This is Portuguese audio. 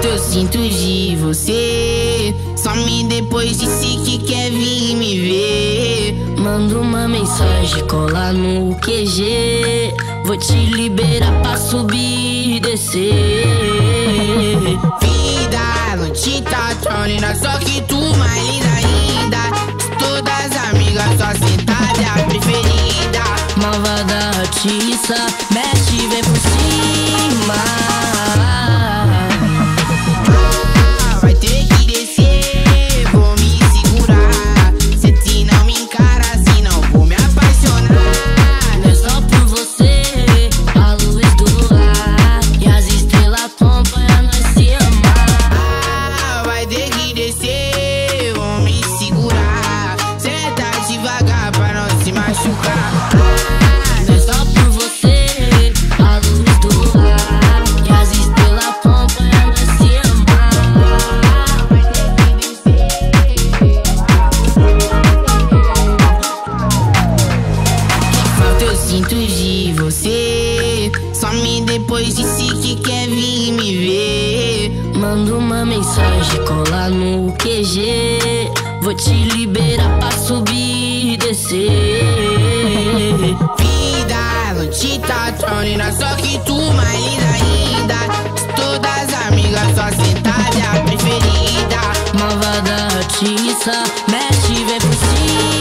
falta eu sinto de você. Some depois disse que quer vir me ver. Manda uma mensagem, cola no QG. Vou te liberar pra subir e descer. Vida, não te tá tronina, só que tu mais linda ainda. Todas amigas, só sentada é a preferida. Malvada artista, de você. Some depois disse que quer vir me ver. Manda uma mensagem, cola no QG. Vou te liberar pra subir e descer. Vida, não te tá tronina, só que tu mais linda ainda. Todas amigas, só sentada preferida. Malvada artista, mexe, vem por